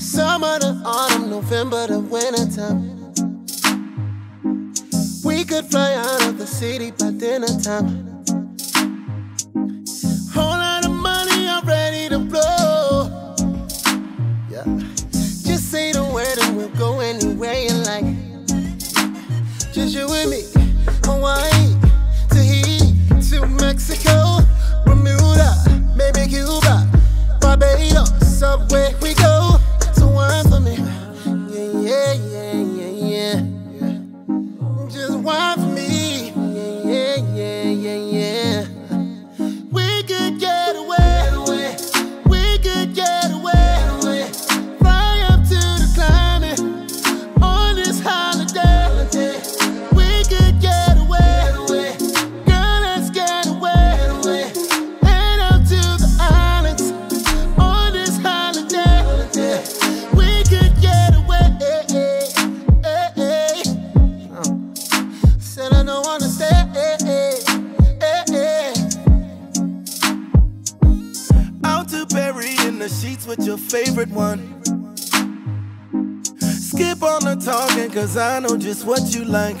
Summer to autumn, November to winter time. We could fly out of the city by dinner time. Whole lot of money, I'm ready to blow. Yeah. Just say the word and we'll go anywhere you like. Just you and me, Hawaii, the sheets with your favorite one. Skip on the talking, cause I know just what you like.